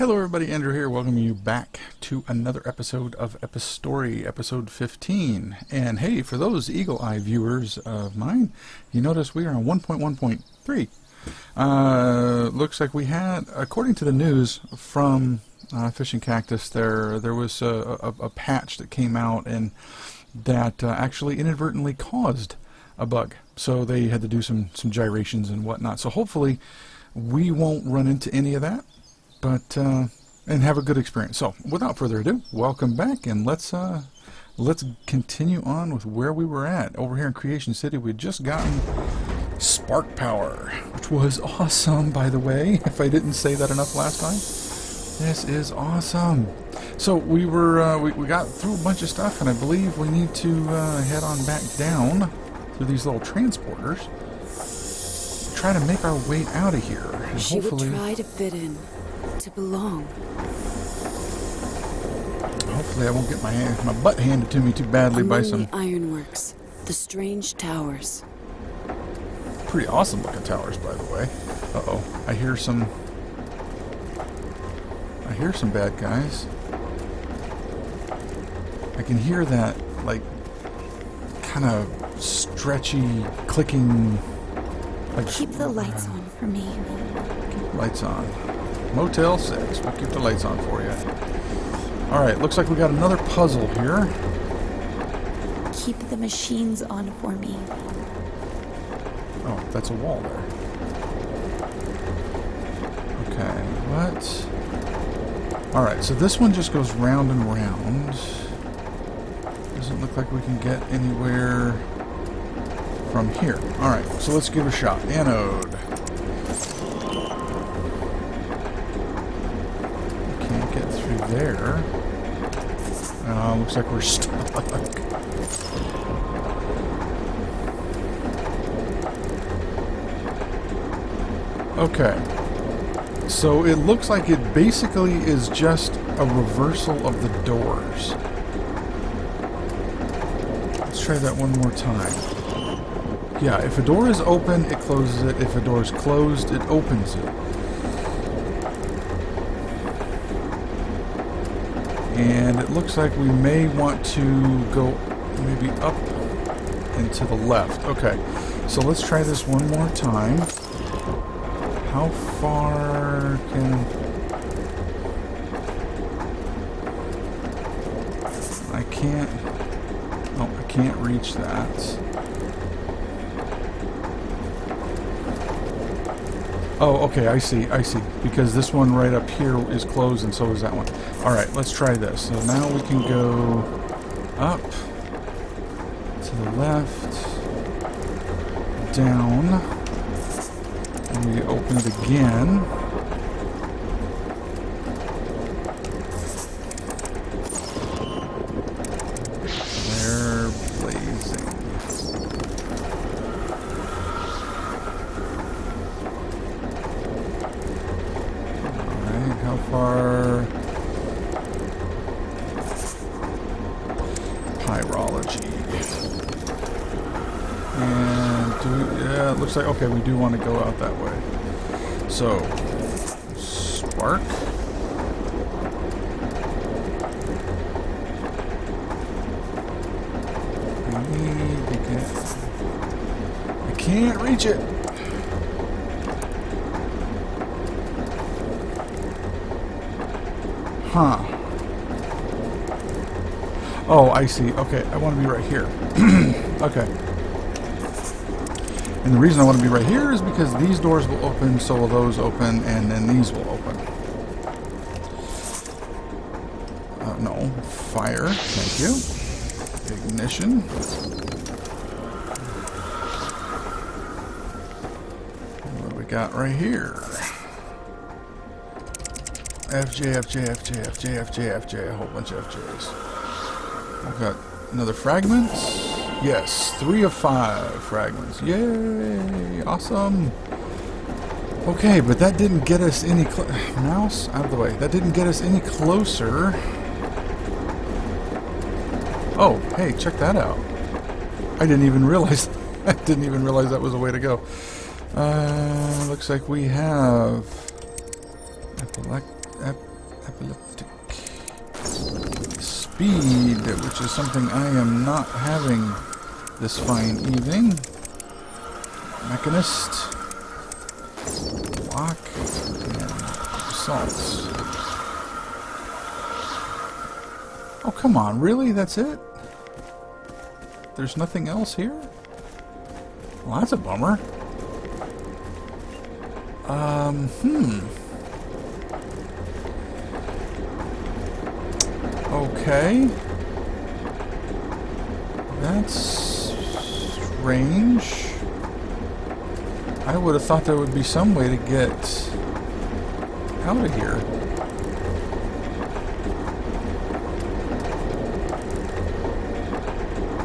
Hello everybody, Andrew here, welcoming you back to another episode of Epistory, episode 15. And hey, for those Eagle Eye viewers of mine, you notice we are on 1.1.3. Uh, looks like we had, according to the news from uh, Fishing Cactus, there there was a, a, a, patch that came out and that uh, actually inadvertently caused a bug. So they had to do some, some gyrations and whatnot. So hopefully we won't run into any of that but uh, and have a good experience. So, without further ado, welcome back, and let's uh, let's continue on with where we were at over here in Creation City. We'd just gotten spark power, which was awesome, by the way. If I didn't say that enough last time, this is awesome. So we were uh, we, we got through a bunch of stuff, and I believe we need to uh, head on back down through these little transporters. Try to make our way out of here. And she hopefully, would try to fit in to belong. Hopefully I won't get my hand, my butt handed to me too badly Among by some the ironworks, the strange towers. pretty awesome looking towers, by the way. Uh-oh, I hear some... I hear some bad guys. I can hear that, like, kind of stretchy, clicking... Like, Keep the lights on for me. Lights on. Motel 6. I'll keep the lights on for you. Alright, looks like we got another puzzle here. Keep the machines on for me. Oh, that's a wall there. Okay, what? Alright, so this one just goes round and round. Doesn't look like we can get anywhere from here. Alright, so let's give it a shot. Anode. There. Uh, looks like we're stuck. Okay. So it looks like it basically is just a reversal of the doors. Let's try that one more time. Yeah, if a door is open, it closes it. If a door is closed, it opens it. And it looks like we may want to go maybe up and to the left. Okay, so let's try this one more time. How far can... I can't... Oh, I can't reach that. Oh, okay, I see, I see. Because this one right up here is closed and so is that one. Alright, let's try this. So now we can go up, to the left, down, and we open it again. They're blazing. Alright, how far? Pyrology. And do we, yeah, it looks like, okay, we do want to go out that way. So, spark. We need to get, I can't reach it. Huh. Oh, I see. Okay, I want to be right here. okay. And the reason I want to be right here is because these doors will open, so will those open, and then these will open. Uh, no. Fire. Thank you. Ignition. What do we got right here? FJ, FJ, FJ, FJ, FJ, FJ, a whole bunch of FJs. I've got another fragment. Yes, three of five fragments. Yay! Awesome. Okay, but that didn't get us any mouse out of the way. That didn't get us any closer. Oh, hey, check that out. I didn't even realize. I didn't even realize that was a way to go. Uh, looks like we have ep. Speed, which is something I am not having this fine evening. Mechanist. Block. And assaults. Oh, come on. Really? That's it? There's nothing else here? Well, that's a bummer. Um, hmm. Okay. That's strange. I would have thought there would be some way to get out of here.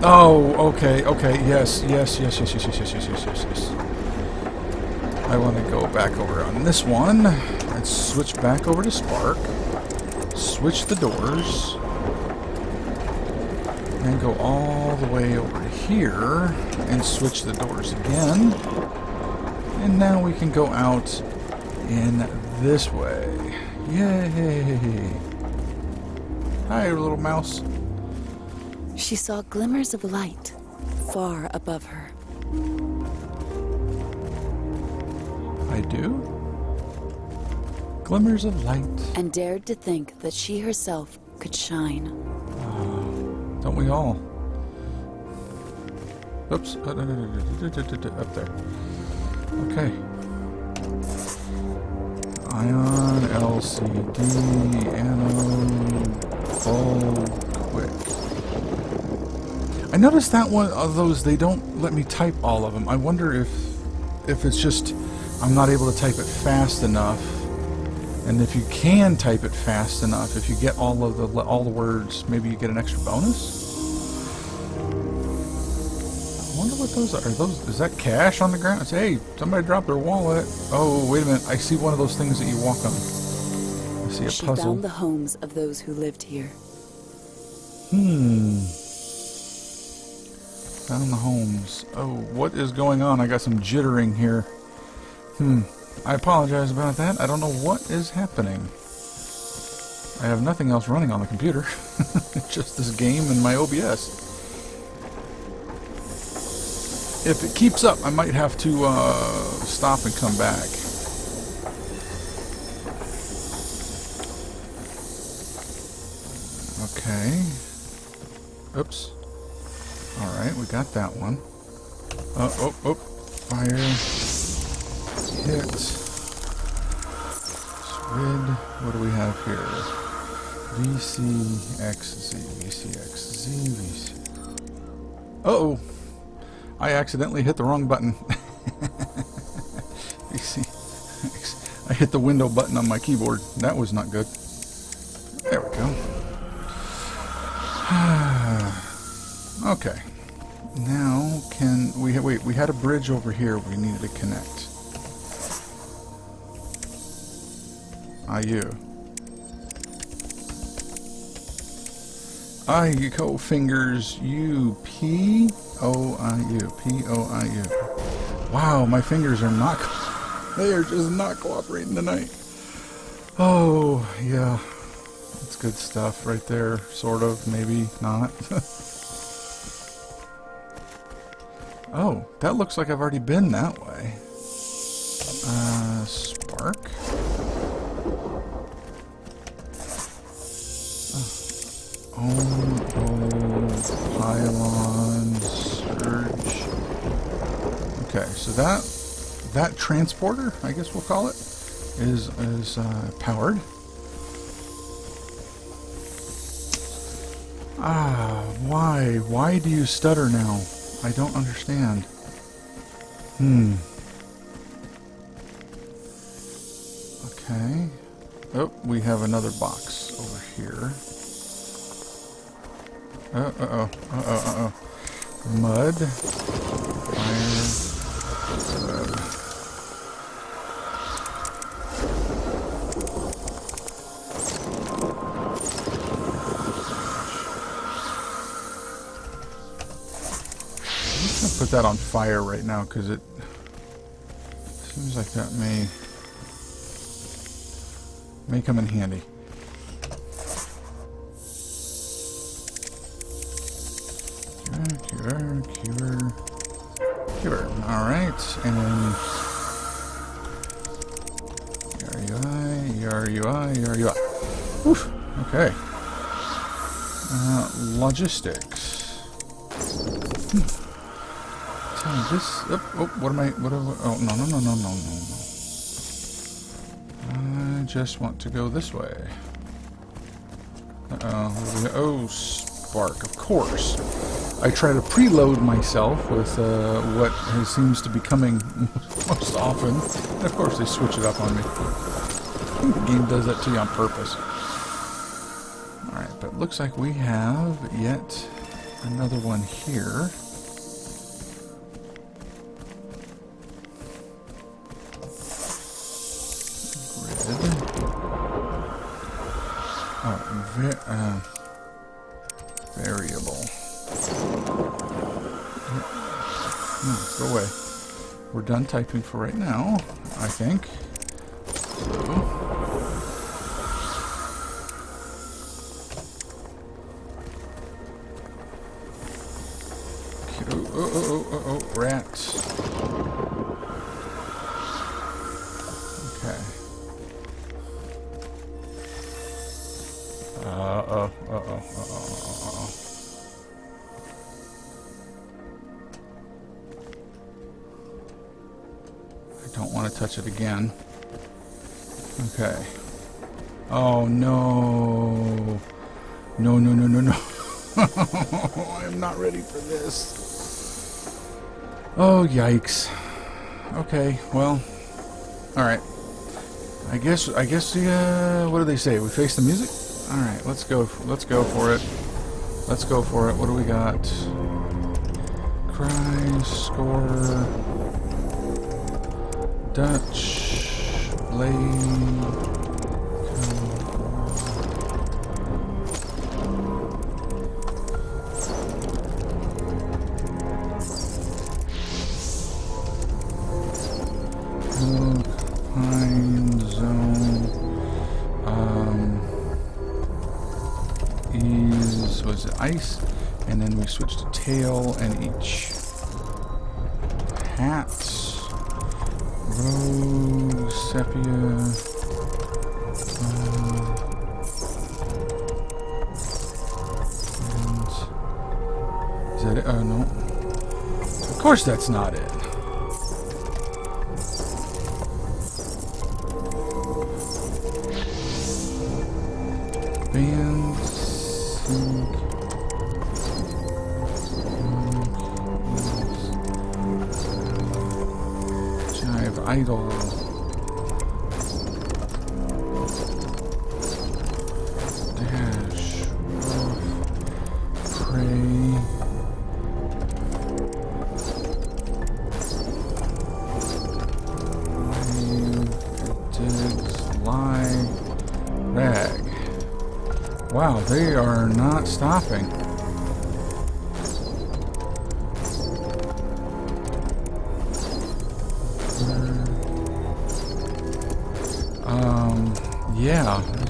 Oh, okay, okay, yes, yes, yes, yes, yes, yes, yes, yes, yes, yes, yes. I want to go back over on this one and switch back over to Spark. Switch the doors. And go all the way over here and switch the doors again. And now we can go out in this way. Yay! Hi, little mouse. She saw glimmers of light far above her. I do? Glimmers of light. and dared to think that she herself could shine. Don't we all? Oops. Uh, Up there. Okay. Ion, LCD, anode, bulb, quick. I noticed that one of those, they don't let me type all of them. I wonder if, if it's just I'm not able to type it fast enough. And if you can type it fast enough, if you get all of the all the words, maybe you get an extra bonus. What those are. Are those is that cash on the ground? Say, hey, somebody dropped their wallet. Oh, wait a minute. I see one of those things that you walk on. I see a She puzzle. found the homes of those who lived here. Hmm. Found the homes. Oh, what is going on? I got some jittering here. Hmm. I apologize about that. I don't know what is happening. I have nothing else running on the computer. Just this game and my OBS. If it keeps up, I might have to uh, stop and come back. Okay. Oops. Alright, we got that one. Oh, oh, oh. Fire. Hit. Squid. What do we have here? VCXZ, VCXZ, VC. Uh oh! I accidentally hit the wrong button. VC. I hit the window button on my keyboard. That was not good. There we go. okay. Now can we wait? We had a bridge over here. We needed to connect. You. I you go fingers U P O I U P O I U. Wow, my fingers are not... They are just not cooperating tonight. Oh yeah, it's good stuff right there. Sort of, maybe not. oh, that looks like I've already been that way. Uh, spark. So that that transporter, I guess we'll call it, is is uh, powered. Ah, why? Why do you stutter now? I don't understand. Hmm. Okay. Oh, we have another box over here. Uh, uh-oh, uh-oh, uh-oh. Mud. Fire. that on fire right now because it seems like that may may come in handy. Cure, cure, cure. All right, and then Are you ERUI. Oof. Okay. Uh, logistics. Hmm. Tell this. Oh, oh, what am I? What? Am I, oh, no, no, no, no, no, no, no. I just want to go this way. Uh oh. Oh, spark. Of course. I try to preload myself with uh, what seems to be coming most often. And of course, they switch it up on me. The game does that to you on purpose. Alright, but looks like we have yet another one here. Uh, variable. No, go away. We're done typing for right now, I think. So. Oh, no. No, no, no, no, no. I'm not ready for this. Oh, yikes. Okay, well. Alright. I guess, I guess, uh, what do they say? We face the music? Alright, let's go, let's go for it. Let's go for it. What do we got? Cry, score, Dutch, Blade, Zone. Is was it ice, and then we switch to tail and each hats, rose, sepia. Is that it? Oh no. Of course, that's not it. Idle. Dash. Pray. Wave. Digs. Lie. Rag. Wow, they are not stopping.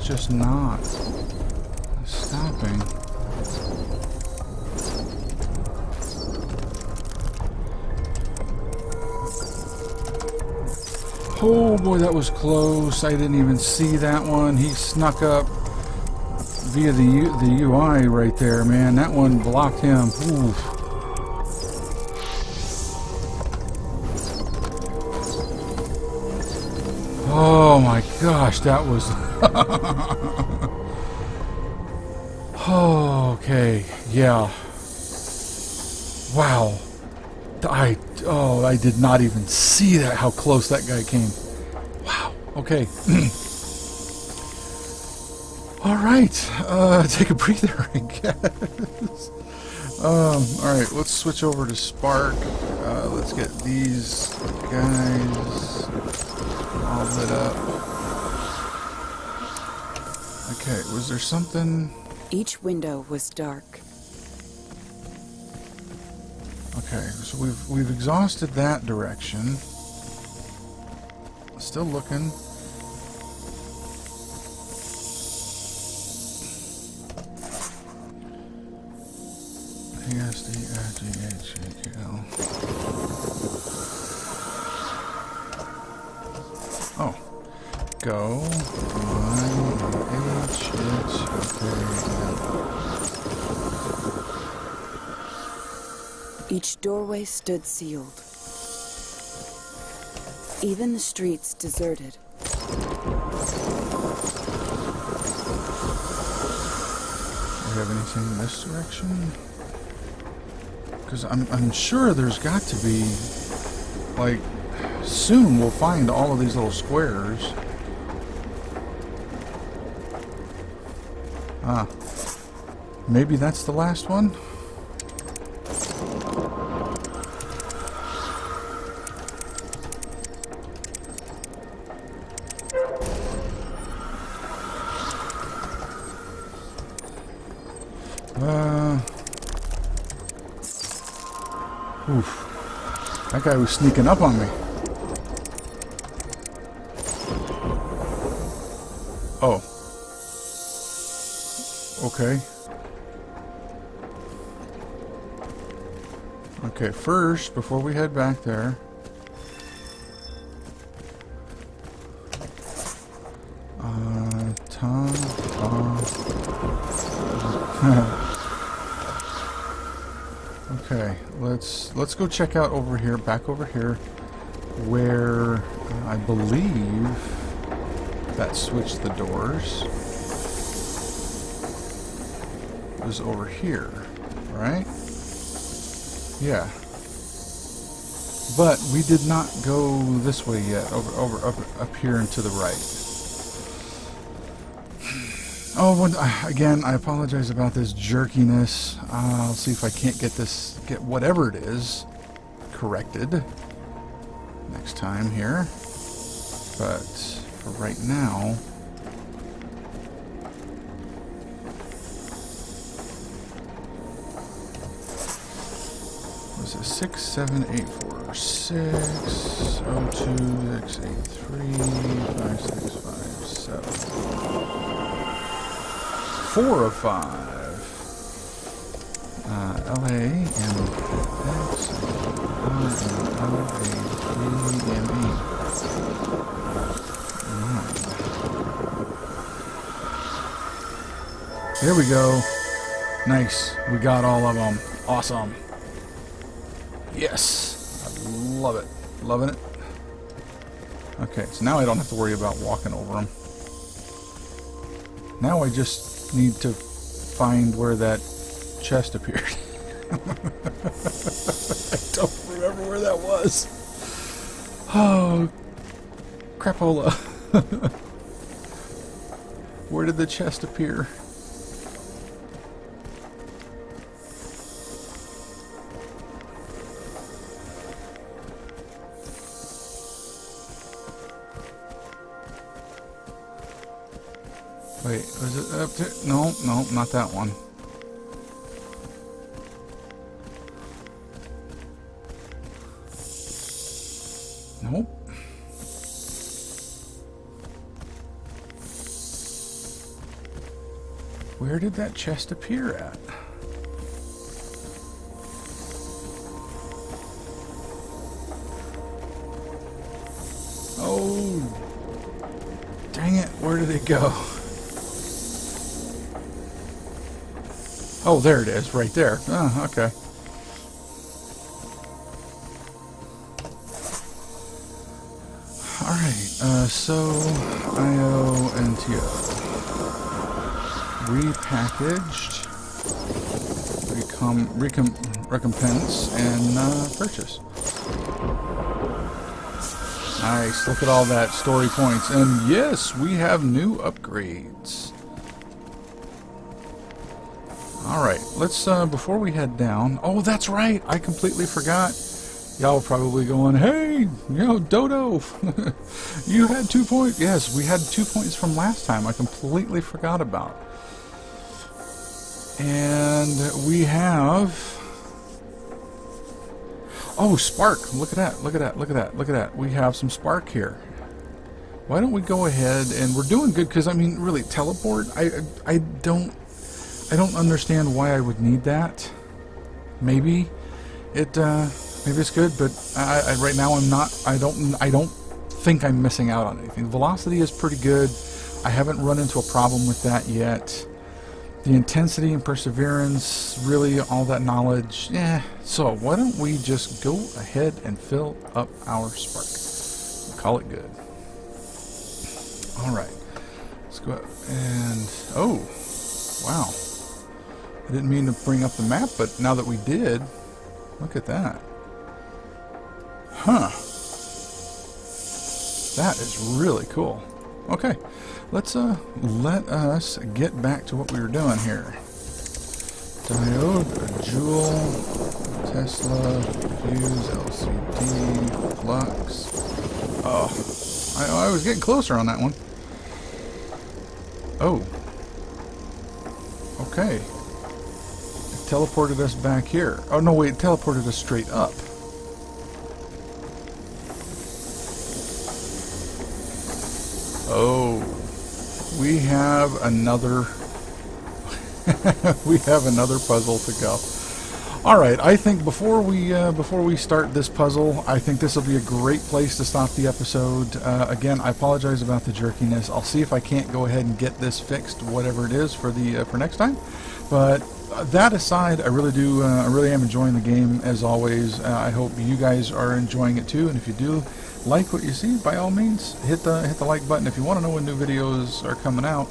Just not stopping. Oh boy, that was close. I didn't even see that one. He snuck up via the U the UI right there, man. That one blocked him. Gosh, that was. oh, okay, yeah. Wow. I oh I did not even see that how close that guy came. Wow. Okay. All right, uh, take a breather, I guess. Um, all right, let's switch over to Spark. Uh, let's get these guys all lit up. Okay, was there something? Each window was dark. Okay, so we've we've exhausted that direction. Still looking. P S D F G H I J K L. Oh. Go. Each doorway stood sealed. Even the streets deserted. Do we have anything in this direction? Because I'm, I'm sure there's got to be, like, soon we'll find all of these little squares. Ah. Maybe that's the last one? Uh. Oof. That guy was sneaking up on me. Okay. Okay, first, before we head back there. Uh, Tom, Tom. Okay, let's let's go check out over here, back over here, where uh, I believe that switched the doors. Was over here, right? Yeah. But we did not go this way yet. Over, over, up, up here and to the right. Oh, when, uh, again, I apologize about this jerkiness. Uh, I'll see if I can't get this, get whatever it is, corrected next time here. But for right now, six, seven, eight, four, of five. Uh, L A M X A E. There we go. Nice. We got all of them. Awesome. Yes. I love it. Loving it. Okay, so now I don't have to worry about walking over them. Now I just need to find where that chest appeared. I don't remember where that was. Oh, crapola. where did the chest appear? Wait, was it up there? No, no, not that one. Nope. Where did that chest appear at? Oh, dang it, where did it go? Oh, there it is, right there. Oh, okay. Alright, uh, so IO and TO. Repackaged. Recom recom recompense and uh, purchase. Nice, look at all that story points. And yes, we have new upgrades. Alright, let's, uh, before we head down... Oh, that's right! I completely forgot. Y'all probably going, Hey, you know, Dodo! you had two points. Yes, we had two points from last time. I completely forgot about. And we have... Oh, Spark! Look at that, look at that, look at that, look at that. We have some Spark here. Why don't we go ahead and we're doing good because I mean really teleport I I don't I don't understand why I would need that. maybe it uh, maybe it's good, but I, I, right now I'm not. I don't. I don't think I'm missing out on anything. Velocity is pretty good. I haven't run into a problem with that yet. The intensity and perseverance, really all that knowledge, yeah. So why don't we just go ahead and fill up our spark? Call it good. All right. Let's go and oh, wow. I didn't mean to bring up the map, but now that we did, look at that. Huh. That is really cool. Okay, let's uh let us get back to what we were doing here. Diode, Jewel, Tesla, Fuse, LCD, Flux. Oh, I, I was getting closer on that one. Oh. Okay. Teleported us back here. Oh, no, wait, it teleported us straight up. Oh. We have another... we have another puzzle to go. All right, I think before we uh, before we start this puzzle, I think this will be a great place to stop the episode. Uh, again, I apologize about the jerkiness. I'll see if I can't go ahead and get this fixed, whatever it is, for the uh, for next time. But that aside, I really do uh, I really am enjoying the game as always. Uh, I hope you guys are enjoying it too, and if you do like what you see, by all means, hit the hit the like button. If you want to know when new videos are coming out,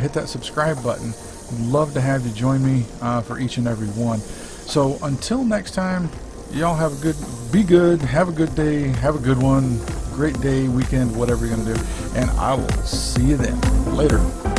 hit that subscribe button. Love to have you join me for each and every one. So until next time, y'all have a good, be good, have a good day, have a good one, great day, weekend, whatever you're to do. And I will see you then. Later.